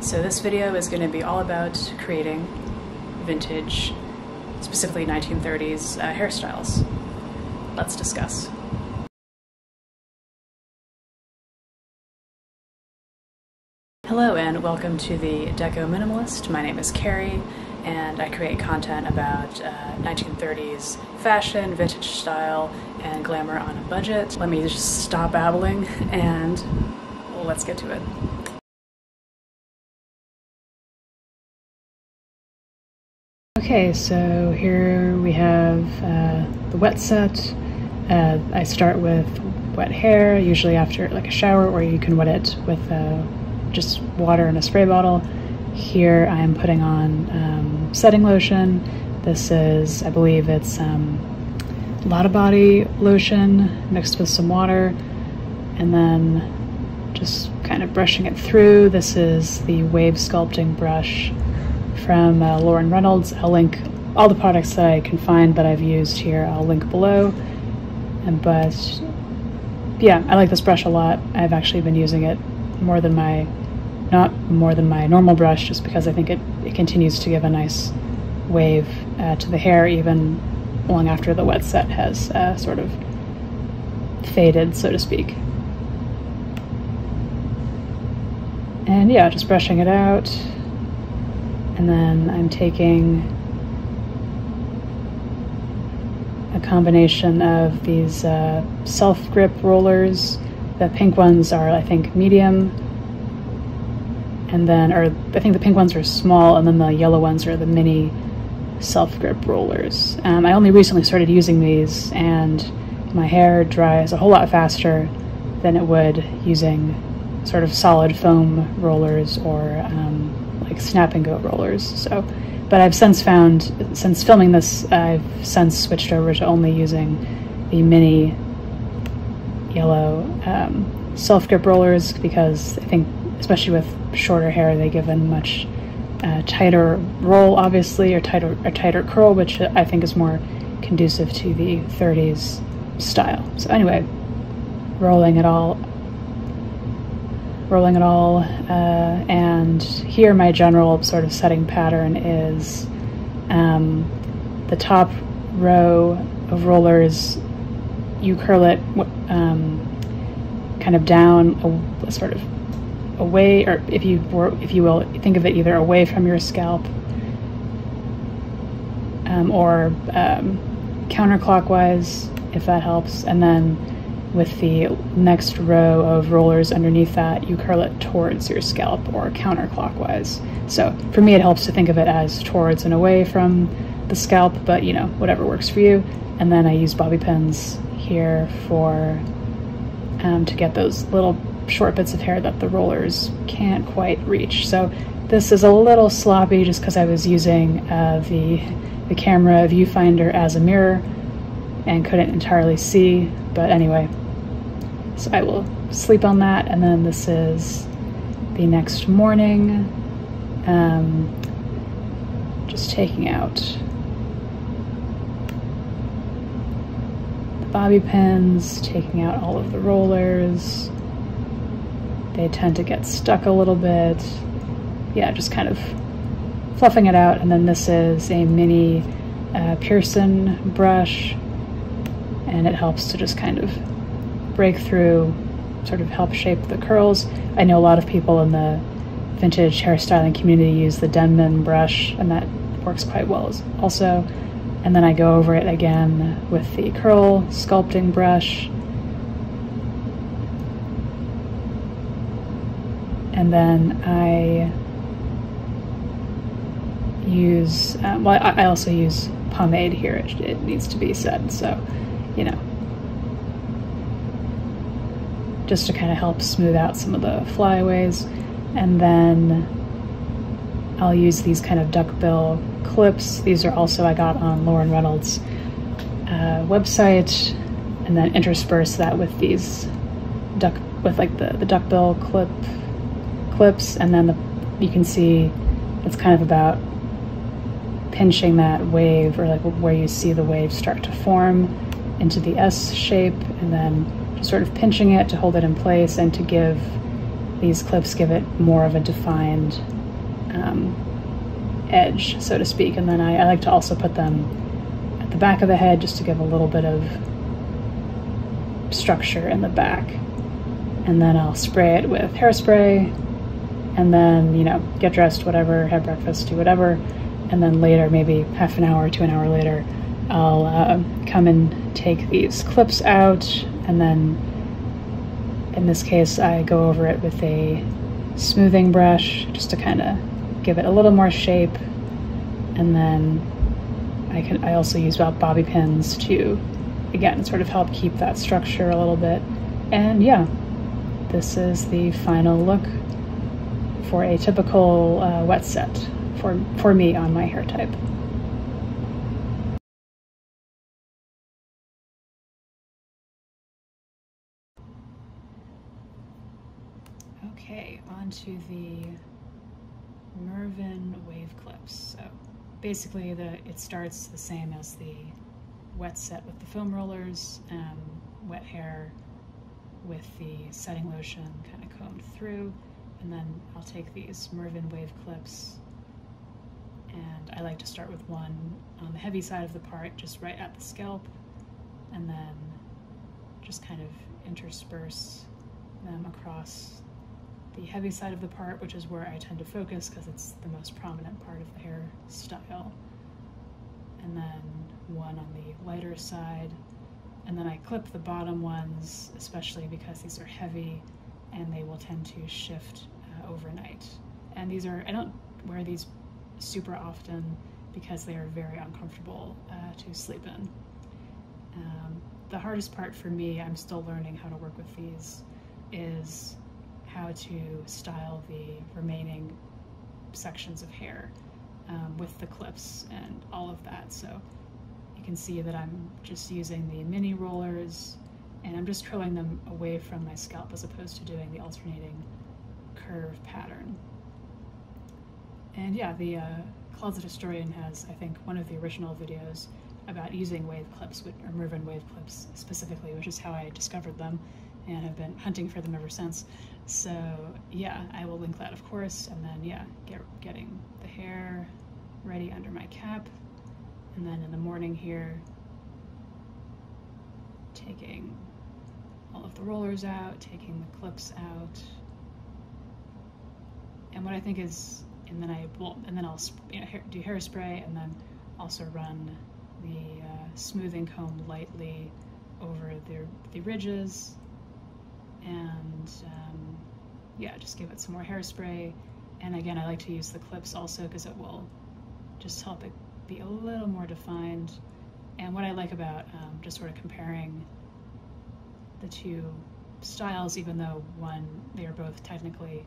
So this video is going to be all about creating vintage, specifically 1930s uh, hairstyles. Let's discuss. Hello and welcome to the Deco Minimalist. My name is Carrie and I create content about uh, 1930s fashion, vintage style, and glamour on a budget. Let me just stop babbling and let's get to it. Okay, so here we have uh, the wet set. Uh, I start with wet hair, usually after like a shower, or you can wet it with uh, just water in a spray bottle. Here I am putting on um, setting lotion. This is, I believe it's um, Lotta Body lotion mixed with some water, and then just kind of brushing it through. This is the Wave Sculpting Brush from uh, Lauren Rennells. I'll link all the products that I can find that I've used here. I'll link below. And but yeah, I like this brush a lot. I've actually been using it more than my not more than my normal brush just because I think it, it continues to give a nice wave uh, to the hair even long after the wet set has uh, sort of faded, so to speak. And yeah, just brushing it out. And then I'm taking a combination of these uh, self-grip rollers. The pink ones are, I think, medium and then, or I think the pink ones are small, and then the yellow ones are the mini self-grip rollers. Um, I only recently started using these, and my hair dries a whole lot faster than it would using sort of solid foam rollers or um, like snap and go rollers. So, but I've since found, since filming this, I've since switched over to only using the mini yellow um, self-grip rollers because I think, especially with shorter hair, they give a much uh, tighter roll, obviously, or tighter, or tighter curl, which I think is more conducive to the 30s style. So anyway, rolling it all, rolling it all, uh, and here my general sort of setting pattern is um, the top row of rollers, you curl it um, kind of down a, a sort of away, or if you were, if you will, think of it either away from your scalp um, or um, counterclockwise, if that helps. And then with the next row of rollers underneath that, you curl it towards your scalp or counterclockwise. So for me, it helps to think of it as towards and away from the scalp, but you know, whatever works for you. And then I use bobby pins here for um, to get those little short bits of hair that the rollers can't quite reach. So this is a little sloppy just because I was using uh, the, the camera viewfinder as a mirror and couldn't entirely see, but anyway. So I will sleep on that, and then this is the next morning. Um, just taking out the bobby pins, taking out all of the rollers, they tend to get stuck a little bit. Yeah, just kind of fluffing it out. And then this is a mini uh, Pearson brush, and it helps to just kind of break through, sort of help shape the curls. I know a lot of people in the vintage hairstyling community use the Denman brush, and that works quite well also. And then I go over it again with the curl sculpting brush and then I use, uh, well, I, I, also use pomade here, it, it needs to be said, so, you know, just to kind of help smooth out some of the flyaways. And then I'll use these kind of duckbill clips. These are also I got on Lauren Rennells' uh, website, and then intersperse that with these duck, with like the, the duckbill clip clips and then the, you can see it's kind of about pinching that wave or like where you see the wave start to form into the S shape and then sort of pinching it to hold it in place and to give these clips give it more of a defined um, edge, so to speak. And then I, I like to also put them at the back of the head just to give a little bit of structure in the back. And then I'll spray it with hairspray and then, you know, get dressed, whatever, have breakfast, do whatever. And then later, maybe half an hour to an hour later, I'll uh, come and take these clips out. And then in this case, I go over it with a smoothing brush just to kind of give it a little more shape. And then I can I also use bobby pins to again sort of help keep that structure a little bit. And yeah, this is the final look for a typical uh, wet set for, for me on my hair type. Okay, on to the Mervin wave clips. So basically the it starts the same as the wet set with the foam rollers, um, wet hair with the setting lotion kind of combed through, and then I'll take these Mervin wave clips and I like to start with one on the heavy side of the part, just right at the scalp, and then just kind of intersperse them across the heavy side of the part, which is where I tend to focus because it's the most prominent part of the hairstyle. And then one on the lighter side. And then I clip the bottom ones, especially because these are heavy and they will tend to shift uh, overnight. And these are, I don't wear these super often because they are very uncomfortable uh, to sleep in. Um, the hardest part for me, I'm still learning how to work with these, is how to style the remaining sections of hair um, with the clips and all of that. So you can see that I'm just using the mini rollers and I'm just curling them away from my scalp as opposed to doing the alternating curve pattern. And yeah, the uh, Closet Historian has, I think, one of the original videos about using wave clips, or Mervin wave clips specifically, which is how I discovered them and have been hunting for them ever since. So yeah, I will link that of course, and then yeah, get, getting the hair ready under my cap, and then in the morning here, taking all of the rollers out, taking the clips out, and what I think is and then I will, and then I'll you know, do hairspray and then also run the uh, smoothing comb lightly over the, the ridges and um, yeah, just give it some more hairspray. And again, I like to use the clips also because it will just help it be a little more defined. And what I like about um, just sort of comparing the two styles, even though one, they are both technically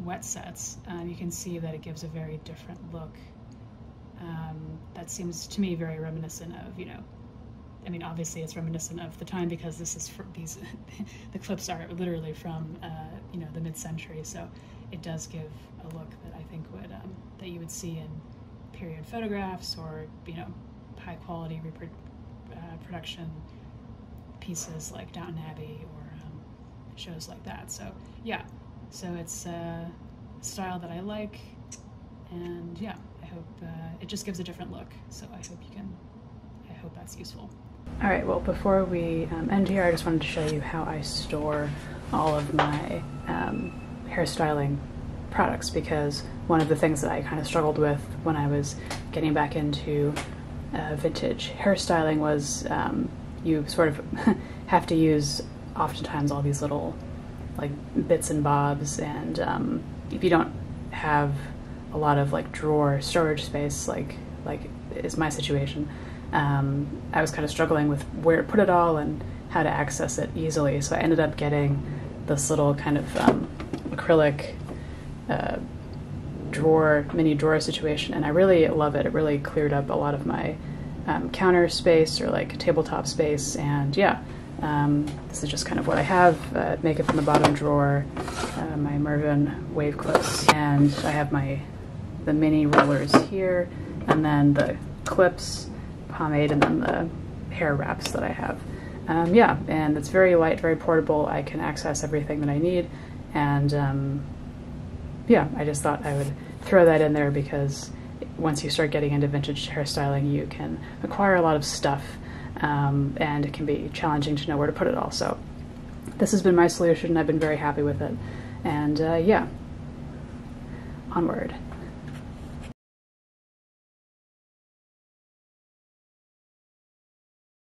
wet sets, um, you can see that it gives a very different look. Um, that seems to me very reminiscent of, you know, I mean, obviously it's reminiscent of the time because this is for these, the clips are literally from, uh, you know, the mid-century. So it does give a look that I think would, um, that you would see in period photographs or, you know, high quality uh, production pieces like Downton Abbey or um, shows like that. So yeah, so it's a style that I like, and yeah, I hope uh, it just gives a different look. So I hope you can, I hope that's useful. All right, well, before we um, end here, I just wanted to show you how I store all of my um, hairstyling products because one of the things that I kind of struggled with when I was getting back into uh, vintage hairstyling was um, you sort of have to use oftentimes all these little like bits and bobs and um, if you don't have a lot of like drawer storage space like like is my situation um, I was kind of struggling with where to put it all and how to access it easily so I ended up getting this little kind of um, acrylic uh, drawer mini drawer situation and I really love it it really cleared up a lot of my um, counter space or like tabletop space and yeah um, this is just kind of what I have. Uh, makeup in the bottom drawer, uh, my Mervin wave clips, and I have my the mini rollers here, and then the clips, pomade, and then the hair wraps that I have. Um, yeah, and it's very light, very portable. I can access everything that I need, And um, yeah, I just thought I would throw that in there because once you start getting into vintage hairstyling, you can acquire a lot of stuff um, and it can be challenging to know where to put it all. So this has been my solution. And I've been very happy with it. And uh, yeah, onward.